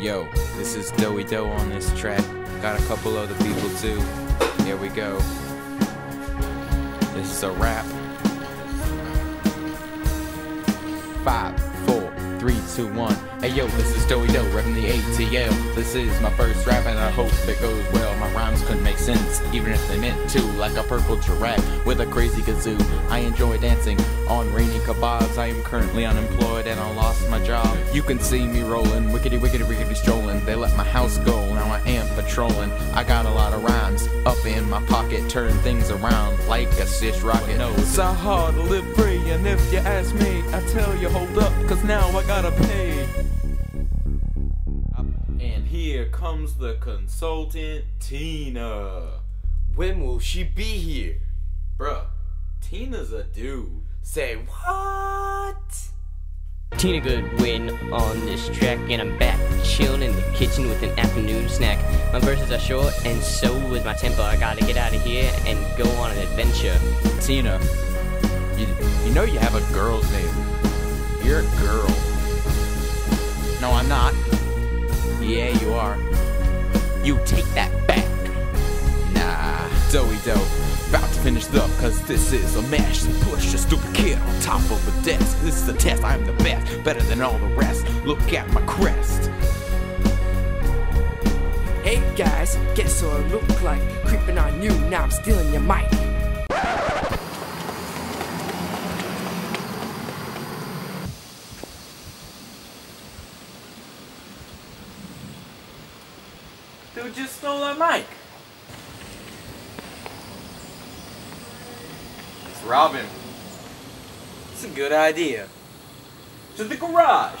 yo, this is Doughy Dough on this track. Got a couple other people too. Here we go. This is a rap. Five, three, two, one. Hey yo, this is Doughy Dough, repping the ATL. This is my first rap and I hope it goes well. My rhymes couldn't make sense, even if they meant to. Like a purple giraffe with a crazy kazoo. I enjoy dancing on rainy kebabs. I am currently unemployed and I lost my job. You can see me rolling, wickety wickety wickety strolling. They let my house go, now I am patrolling. I got a lot of rhymes up in my pocket, turn things around like a stitch rocket. No, it's so hard to live free, and if you ask me, I tell you hold up, cause now I gotta pay. And here comes the consultant, Tina. When will she be here? Bruh, Tina's a dude. Say what? Tina Goodwin on this track, and I'm back chilling in the kitchen with an afternoon snack. My verses are short, and so is my temper. I gotta get out of here and go on an adventure. Tina, you, you know you have a girl's name. You're a girl. No, I'm not. Yeah, you are. You take that back. Nah, doughy dough. About to finish up, cause this is a mess. Push a stupid kid on top of a desk. This is a test, I'm the best, better than all the rest. Look at my crest. Hey guys, guess what I look like? Creeping on you, now I'm stealing your mic. Dude just stole our mic. It's Robin. It's a good idea. To the garage.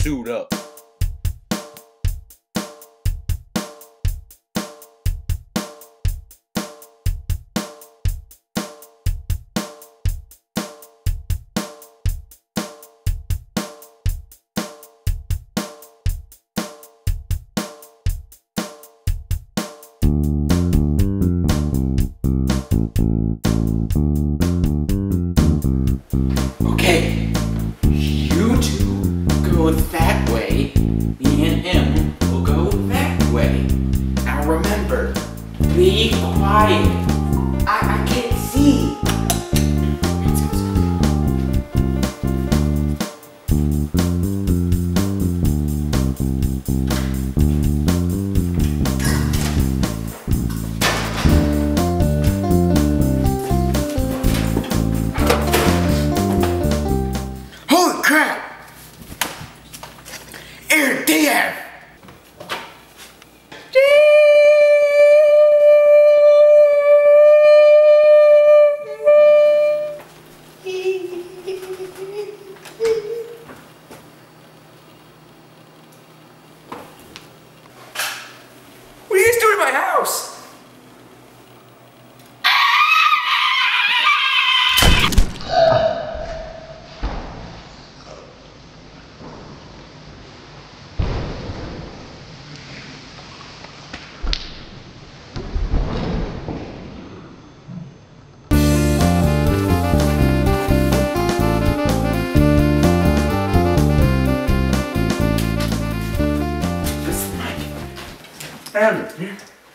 Suit up. Be quiet. I, I can't see. Holy crap! Guys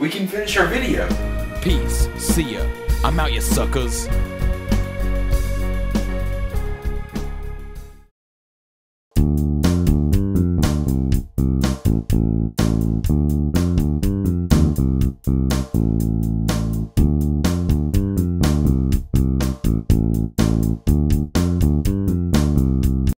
we can finish our video. Peace. See ya. I'm out, you suckers.